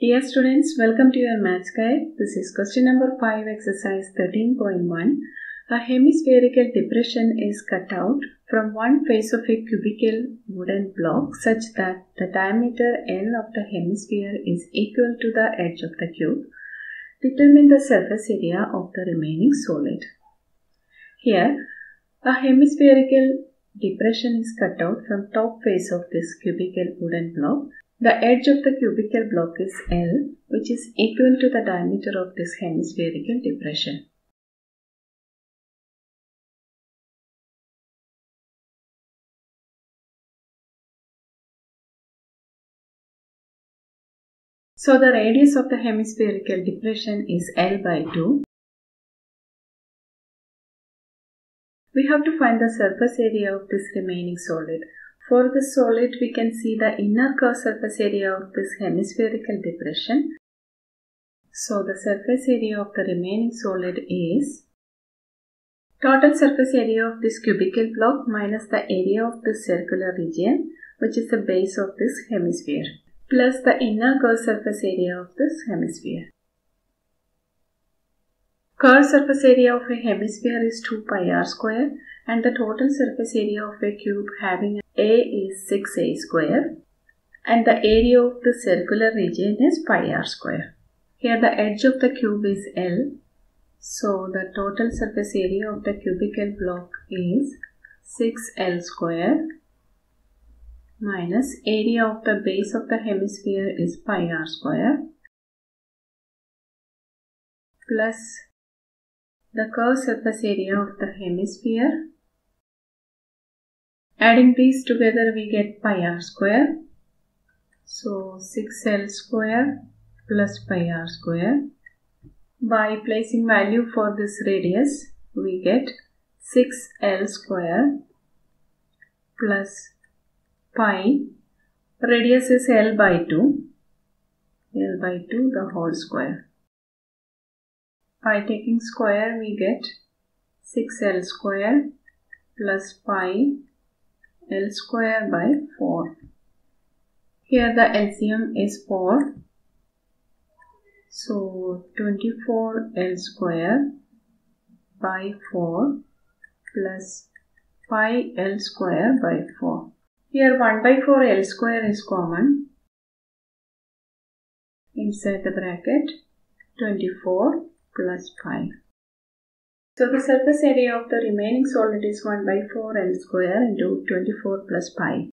Dear students, welcome to your maths guide. This is question number 5, exercise 13.1. A hemispherical depression is cut out from one face of a cubical wooden block such that the diameter L of the hemisphere is equal to the edge of the cube. Determine the surface area of the remaining solid. Here, a hemispherical depression is cut out from top face of this cubical wooden block. The edge of the cubical block is L, which is equal to the diameter of this hemispherical depression. So the radius of the hemispherical depression is L by 2. We have to find the surface area of this remaining solid. For the solid, we can see the inner curved surface area of this hemispherical depression. So the surface area of the remaining solid is total surface area of this cubical block minus the area of this circular region, which is the base of this hemisphere, plus the inner curved surface area of this hemisphere. Curved surface area of a hemisphere is 2 pi r square and the total surface area of a cube having a is 6a square and the area of the circular region is pi r square. Here the edge of the cube is L. So the total surface area of the cubical block is 6L square minus area of the base of the hemisphere is pi r square plus the curved surface area of the hemisphere. Adding these together we get pi r square. So 6L square plus pi r square. By placing value for this radius we get 6L square plus pi. Radius is L by 2. L by 2 the whole square. By taking square we get 6L square plus pi L square by 4. Here the LCM is 4. So 24L square by 4 plus pi L square by 4. Here 1 by 4 L square is common. Inside the bracket 24 plus pi. So the surface area of the remaining solid is 1 by 4 L square into 24 plus pi.